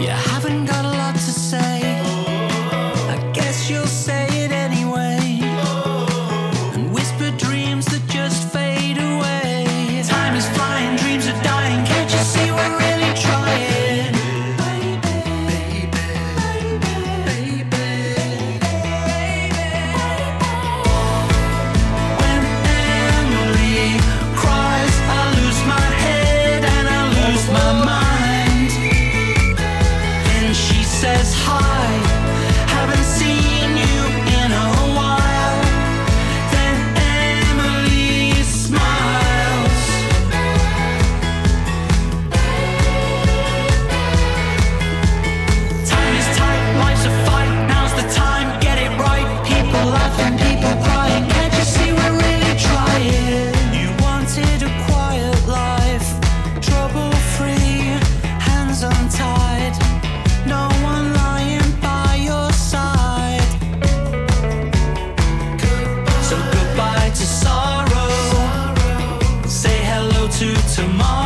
You haven't got To tomorrow.